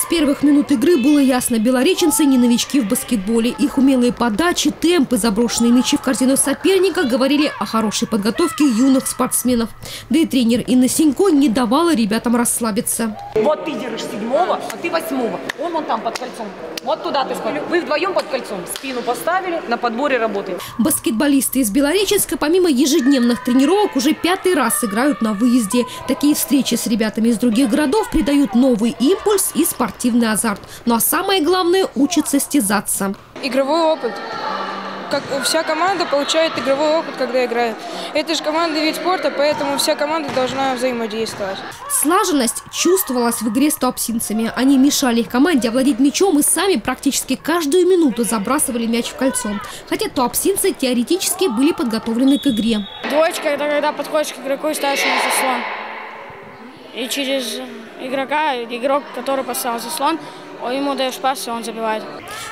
С первых минут игры было ясно, белореченцы не новички в баскетболе. Их умелые подачи, темпы, заброшенные мячи в корзину соперника говорили о хорошей подготовке юных спортсменов. Да и тренер Инна Синько не давала ребятам расслабиться. Вот ты держишь седьмого, а ты восьмого. Он вон там под кольцом. Вот туда ты спали. Вы вдвоем под кольцом. Спину поставили, на подборе работаем. Баскетболисты из Белореченска помимо ежедневных тренировок уже пятый раз играют на выезде. Такие встречи с ребятами из других городов придают новый импульс и спортивный азарт. Ну а самое главное – учат состязаться. Игровой опыт. Как вся команда получает игровой опыт, когда играет. Это же командный вид спорта, поэтому вся команда должна взаимодействовать. Слаженность чувствовалась в игре с туапсинцами. Они мешали их команде овладеть мячом и сами практически каждую минуту забрасывали мяч в кольцо. Хотя туапсинцы теоретически были подготовлены к игре. Двоечка – это когда подходишь к игроку и ставишь ему заслон. И через игрока, игрок, который поставил заслон, ему даешь пас, и он забивает.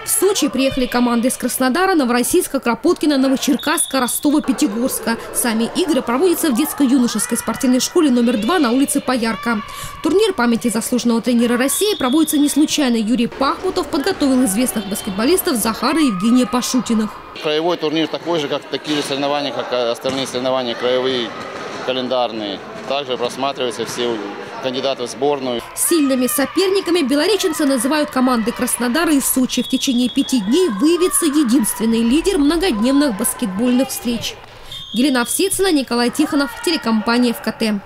В Сочи приехали команды из Краснодара, Новороссийска, Кропоткина, Новочеркасска, Ростова, Пятигорска. Сами игры проводятся в детско-юношеской спортивной школе номер 2 на улице Поярка. Турнир памяти заслуженного тренера России проводится не случайно. Юрий Пахмутов подготовил известных баскетболистов Захара и Евгения Пашутиных. Краевой турнир такой же, как такие же соревнования, как остальные соревнования краевые, календарные. Также просматриваются все кандидаты в сборную. Сильными соперниками белореченцы называют команды Краснодара и Сочи. В течение пяти дней выявится единственный лидер многодневных баскетбольных встреч. Елена Овсицына, Николай Тихонов, телекомпания ВКТ.